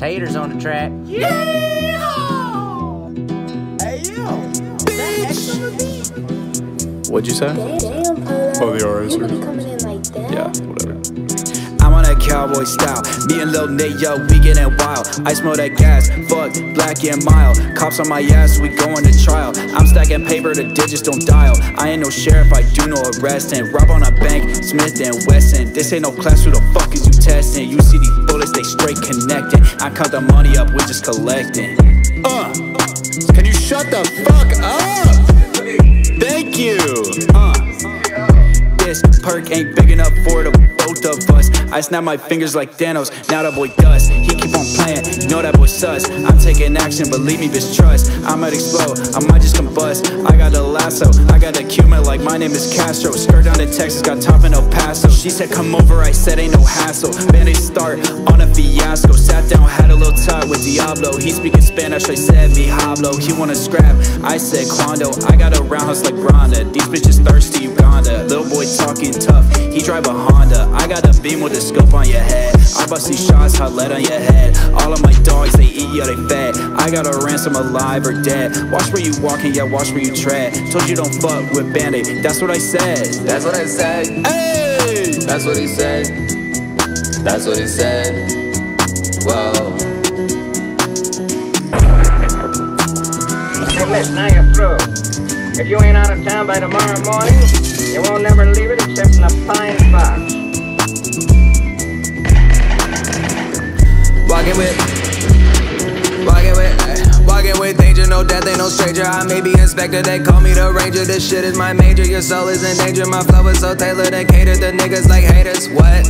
Taters on the track. Hey yo, What'd you say? Damn, Polo. Oh, the RS cowboy style. Me and Lil Nate, yo, we getting wild. I smell that gas, fuck, black and mild. Cops on my ass, we going to trial. I'm stacking paper, the digits don't dial. I ain't no sheriff, I do no arresting. Rob on a bank, Smith and Wesson. This ain't no class, who the fuck is you testing? You see these bullets, they straight connecting. I count the money up, we just collecting. Uh, can you shut the fuck this perk ain't big enough for the both of us. I snap my fingers like Thanos. Now that boy does. He keep on playing. You know that boy sus. I'm taking action, believe me, bitch, trust. I might explode. I might just combust. I got a lasso. I got a Cuban like my name is Castro. Skirt down to Texas, got top in El Paso. She said, come over. I said, ain't no hassle. Bandaid start on a fiasco. Sat down, had with Diablo. He speaking Spanish. I said, mi hablo. He wanna scrap. I said, Quando. I got a roundhouse like Ronda. These bitches thirsty, Uganda. Little boy talking tough. He drive a Honda. I got a beam with a scope on your head. I bust these shots, hot lead on your head. All of my dogs, they eat, yeah, they fat I got a ransom alive or dead. Watch where you walking, yeah, watch where you tread. Told you don't fuck with Bandaid, that's what I said. That's what I said. Hey! That's what he said. That's what he said. Now you're through. If you ain't out of town by tomorrow morning, you won't never leave it except in a pine box. Walking with. Walking with. Eh, walking with danger, no death, ain't no stranger. I may be inspector, they call me the ranger. This shit is my major, your soul is in danger. My flow is so tailored and catered to niggas like haters. What?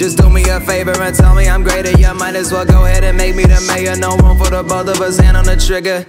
Just do me a favor and tell me I'm greater. You might as well go ahead and make me the mayor. No room for the both of us, hand on the trigger.